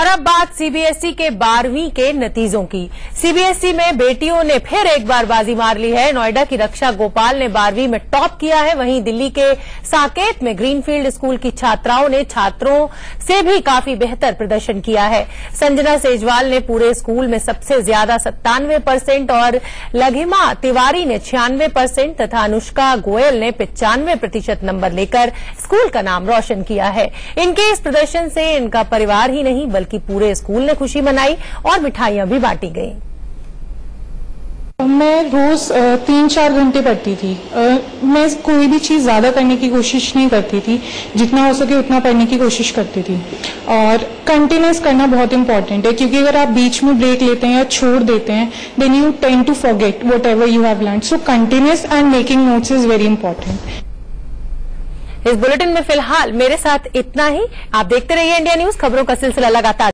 और अब बात सीबीएसई के बारहवीं के नतीजों की। सीबीएसई में बेटियों ने फिर एक बार बाजी मार ली है। नोएडा की रक्षा गोपाल ने बारहवीं में टॉप किया है। वहीं दिल्ली के साकेत में ग्रीनफील्ड स्कूल की छात्राओं ने छात्रों से भी काफ़ी बेहतर प्रदर्शन किया है। संजना सेजवाल ने पूरे स्कूल में सबसे ज़्यादा सत्तानवे परसेंट और लघिमा तिवारी ने छियानवे परसेंट तथा अनुष्का गोयल ने पिचानवे प्रतिशत नंबर लेकर स्कूल का नाम रोशन किया है। इनके इस प्रदर्शन से इनका परिवार ही नहीं पूरे स्कूल ने खुशी मनाई और मिठाइयाँ भी बांटी गई। मैं रोज तीन चार घंटे पढ़ती थी। मैं कोई भी चीज़ ज़्यादा करने की कोशिश नहीं करती थी, जितना हो सके उतना पढ़ने की कोशिश करती थी। और कंटिन्यूस करना बहुत इंपॉर्टेंट है, क्योंकि अगर आप बीच में ब्रेक लेते हैं या छोड़ देते हैं then you tend to forget whatever you have learn so continuous and making notes is very important इस बुलेटिन में फ़िलहाल मेरे साथ इतना ही। आप देखते रहिए इंडिया न्यूज़, खबरों का सिलसिला लगातार।